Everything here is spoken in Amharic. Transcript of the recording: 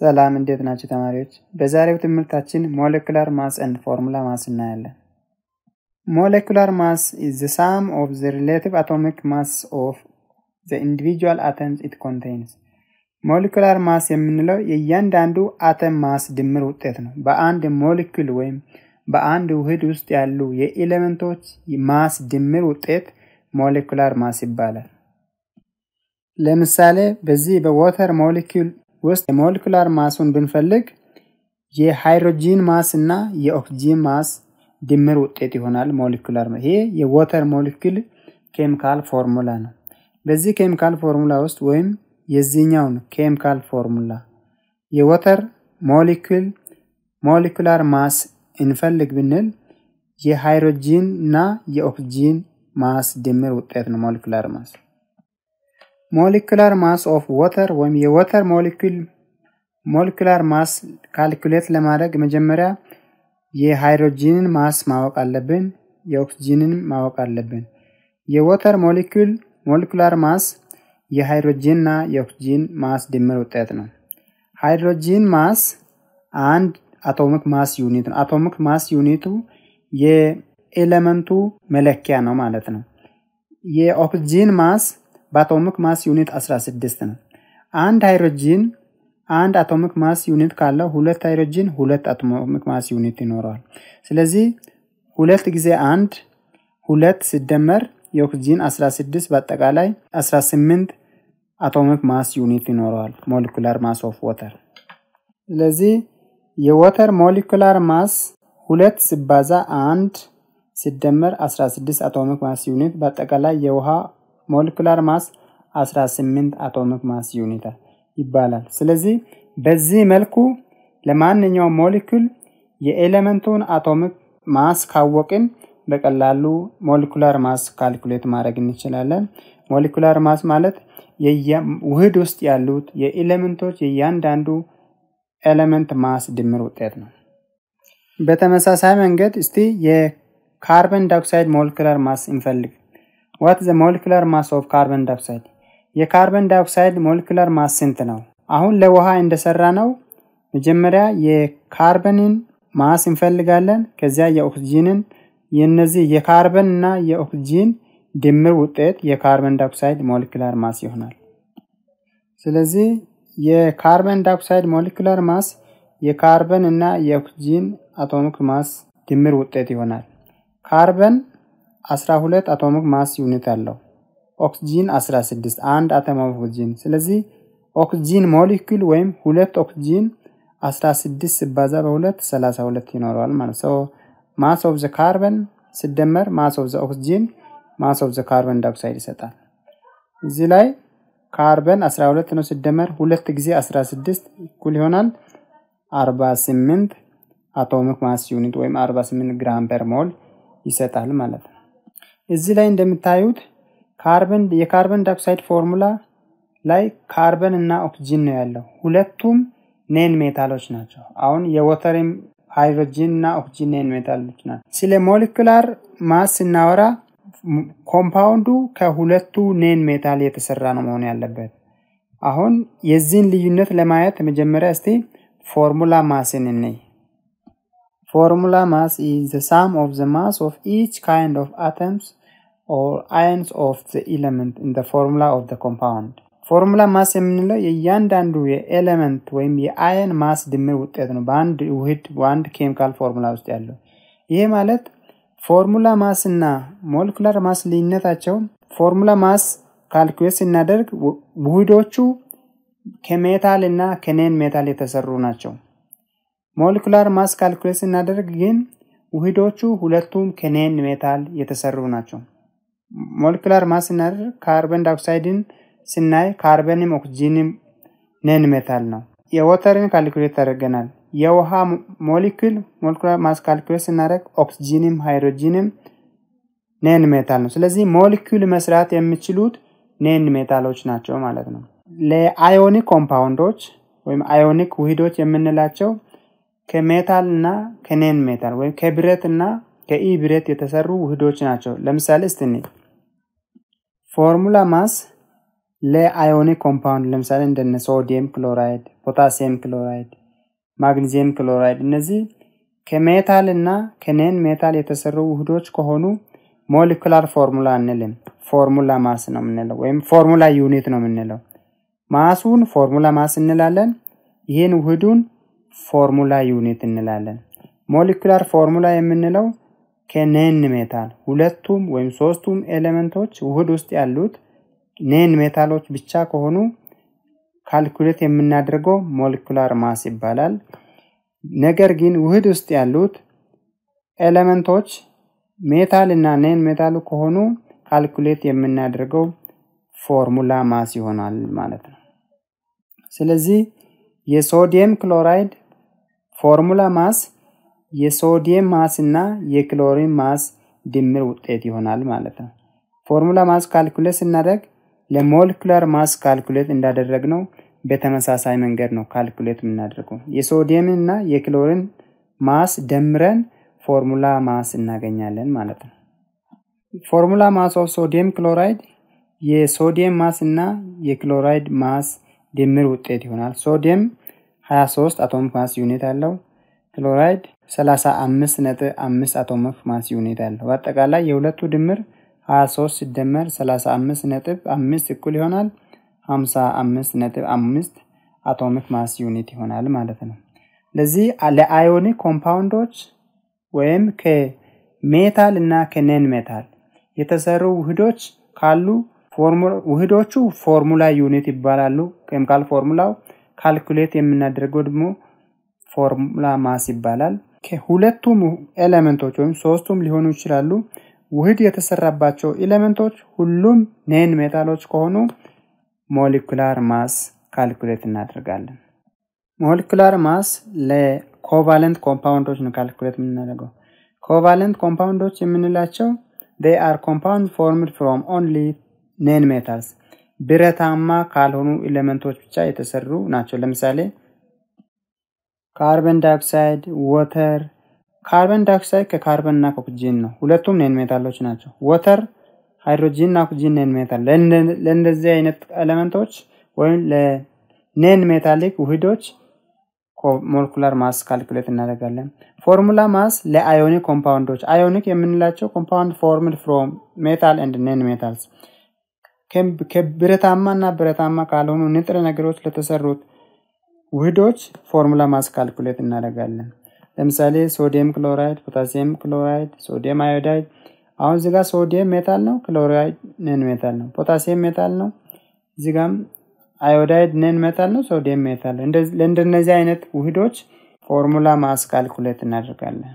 ሰላም እንዴት ናችሁ ተማሪዎች? በዛሬው ትምህርታችን molecular mass and formula mass እናያለን። molecular mass is the sum of the relative atomic mass of the individual atoms it contains። molecular mass የምንለው የእያንዳንዱ atom mass ድምር ውጤት ነው። በአንድ ሞሌኩል ወይም በአንድ ውህድ ውስጥ ያሉ የ element ኦች mass ድምር ውጤት molecular mass ይባላል። ለምሳሌ በዚህ በ water molecule ውስጥ የ molecular mass ኡን ብንፈልግ የሃይድሮጂን mass እና የኦክሲጂን mass ድምር ውጤት ይሆናል molecular። ይሄ የ water molecule chemical formula ነው። በዚህ chemical formula ውስጥ ወይም የዚህኛውን chemical formula የ water molecule molecular mass እንፈልግ ብንል የሃይድሮጂን እና የኦክሲጂን mass ድምር ውጤት ነው molecular mass። Molecular mass of water ወይም የ water molecule molecular mass calculate ለማድረግ መጀመሪያ የሃይድሮጂንን mass ማወቅ አለብን፣ የኦክሲጂንን ማወቅ አለብን። የ water molecule molecular mass የሃይድሮጂን እና የኦክሲጂን mass ድምር ውጤት ነው። ሃይድሮጂን mass አንድ atomic mass unit ነው። atomic mass unit ኡ የ element ኡ መለኪያ ነው ማለት ነው። የኦክሲጂን mass በ atomic mass unit 16 ነው። አንድ ሃይድሮጂን አንድ atomic mass unit ካለው ሁለት ሃይድሮጂን ሁለት atomic mass unit ይኖረዋል። ስለዚህ ሁለት ጊዜ አንድ ሁለት ሲደመር የኦክሲጂን 16 በአጠቃላይ 18 atomic mass unit ይኖረዋል molecular mass of water። ስለዚህ የ water molecular mass ሁለት ሲባዛ አንድ ሲደመር 16 atomic mass unit በአጠቃላይ የውሃ molecular mass 18 atomic mass unit ይባላል። ስለዚህ በዚህ መልኩ ለማንኛውም molecule የ element ኡን atomic mass ካወቅን በቀላሉ molecular mass calculate ማድረግ እንችላለን። molecular mass ማለት ውህድ ውስጥ ያሉት የ element ኦች የእያንዳንዱ element mass ድምር ውጤት ነው። በተመሳሳይ መንገድ እስቲ የ carbon dioxide molecular mass እንፈልግ። what the molecular mass of carbon dioxide የ carbon dioxide molecular mass ስንት ነው? አሁን ለውሃ እንደሰራ ነው መጀመሪያ የካርበንን mass እንፈልጋለን። ከዚያ የኦክሲጂንን የነዚህ የካርበን እና የኦክሲጂን ድምር ውጤት የ carbon dioxide molecular mass ይሆናል። ስለዚህ የ carbon dioxide molecular mass የካርበን እና የኦክሲጂን atomic mass ድምር ውጤት ይሆናል። ካርበን 12 atomic mass unit አለው። ኦክሲጂን 16 አንድ atom of oxygen። ስለዚህ oxygen molecule ወይም ሁለት ኦክሲጂን 16 ሲባዛ በሁለት 32 ይኖረዋል ማለት ነው። mass of the carbon ሲደመር mass of the oxygen mass of the carbon dioxide ይሰጣል። እዚህ ላይ ካርበን 12 ነው ሲደመር ሁለት ጊዜ 16 እኩል ይሆናል 48 atomic mass unit ወይም 48 gram per mole ይሰጣል ማለት ነው። እዚህ ላይ እንደምታዩት ካርበን የ carbon dioxide formula ላይ ካርበን እና ኦክሲጂን ነው ያለው። ሁለቱም non-metal ኦች ናቸው። አሁን የ water ም ሃይድሮጂን እና ኦክሲጂን non-metal ኦች ናቸው። ስለ molecular mass ስናወራ compound ኡ ከሁለቱ non-metal የተሰራ ነው መሆን ያለበት። አሁን የዚህን ልዩነት ለማየት መጀመሪያ እስቲ formula mass ን እንይ። formula mass is the sum of the mass of each kind of atoms or ions of the element in the formula of the compound። formula mass የምንለው የእያንዳንዱ የ element ወይም የ ion mass ድምር ውጤት ነው በአንድ ውህድ በአንድ chemical formula ውስጥ ያለው። ይሄ ማለት formula mass እና molecular mass ልዩነታቸው formula mass calculate ስናደርግ ውህዶቹ ከ metal እና ከ non-metal የተሰሩ ናቸው። molecular mass calculate ስናደርግ ግን ውህዶቹ ሁለቱም ከ non-metal የተሰሩ ናቸው። molecular mass ስናደርግ carbon dioxide ን ስናይ ካርበንም ኦክሲጂንም non-metal ነው። የ water ን calculate አድርገናል። የውሃ molecule molecular mass calculate ስናደርግ ኦክሲጂንም ሃይድሮጂንም non-metal ነው። ስለዚህ ሞሊኩል መስራት የሚችሉት non-metal ኦች ናቸው ማለት ነው። ለ ionic compound ኦች ወይም ionic ውህዶች የምንላቸው ከ metal እና ከ non-metal ወይም ከብረት እና ከኢ ብረት የተሰሩ ውህዶች ናቸው። ለምሳሌ ስትኒ formula mass ለ ionic compound ለምሳሌ እንደነ sodium chloride፣ potassium chloride፣ magnesium chloride እነዚህ ከ metal እና ከ non metal የተሰሩ ውህዶች ከሆኑ molecular formula አንልም። formula mass ነው የምንለው ወይም formula unit ነው የምንለው። mass ኡን formula mass እንላለን። ይህን ውህዱን formula unit እንላለን። molecular formula የምንለው ከ non metal ሁለቱም ወይም ሶስቱም element ኦች ውህድ ውስጥ ያሉት non metal ኦች ብቻ ከሆኑ calculate የምናደርገው molecular mass ይባላል። ነገር ግን ውህድ ውስጥ ያሉት element ኦች metal እና non metal ኡ ከሆኑ calculate የምናደርገው formula mass ይሆናል ማለት ነው። ስለዚህ የ sodium chloride formula mass የ sodium mass እና የ chlorine mass ድምር ውጤት ይሆናል ማለት ነው። formula mass calculate ስናደርግ ለ molecular mass calculate እንዳደረግ ነው በተመሳሳይ መንገድ ነው calculate የምናደርገው። የሶዲየም እና የ chlorine mass ደምረን formula mass እናገኛለን ማለት ነው። formula mass of sodium chloride የ sodium mass እና የ chloride mass ድምር ውጤት ይሆናል። ሶዲየም 23 atomic mass unit አለው። ክሎራይድ 35 ነጥብ 5 atomic mass unit አለው። በአጠቃላይ የሁለቱ ድምር 23 ሲደመር 35 ነጥብ 5 እኩል ይሆናል 55 ነጥብ 5 atomic mass unit ይሆናል ማለት ነው። ለዚህ ለአዮኒክ ኮምፓውንዶች ወይም ከሜታል እና ከኔን ሜታል የተሰሩ ውህዶች ካሉ ውህዶቹ formula unit ይባላሉ። chemical formula ው calculate የምናደርገው ደግሞ formula mass ይባላል። ከሁለቱም element ኦች ወይም ሶስቱም ሊሆኑ ይችላሉ። ውህድ የተሰራባቸው ኤሌመንቶች ሁሉም ኔን ሜታሎች ከሆኑ ሞሊኩላር ማስ ካልኩሌት እናደርጋለን። ሞሊኩላር ማስ ለኮቫለንት ኮምፓውንዶች ነው ካልኩሌት የምናደርገው። covalent compound ኦች የምንላቸው they are compound formed from only non metals ብረታማ ካልሆኑ element ኦች ብቻ የተሰሩ ናቸው። ለምሳሌ carbon dioxide፣ water። carbon dioxide ከ carbon እና ከኦክሲጂን ነው። ሁለቱም non metal ኦች ናቸው። water hydrogen እና oxygen non metal። ለእንደዚህ አይነት element ኦች ወይም ለ non metallic ውህዶች molecular mass calculate እናደርጋለን። formula mass ለ ionic compound ኦች ionic የምንላቸው compound formed from metal and non metals ከብረታማ እና ብረታማ ካልሆኑ ንጥረ ነገሮች ለተሰሩት ውህዶች formula mass calculate እናደርጋለን። ለምሳሌ sodium chloride፣ potassium chloride፣ sodium iodide። አሁን እዚጋ sodium metal ነው፣ chloride non metal ነው። potassium metal ነው፣ እዚጋም iodide non metal ነው፣ sodium metal። ለእንደነዚህ አይነት ውህዶች formula mass calculate እናደርጋለን።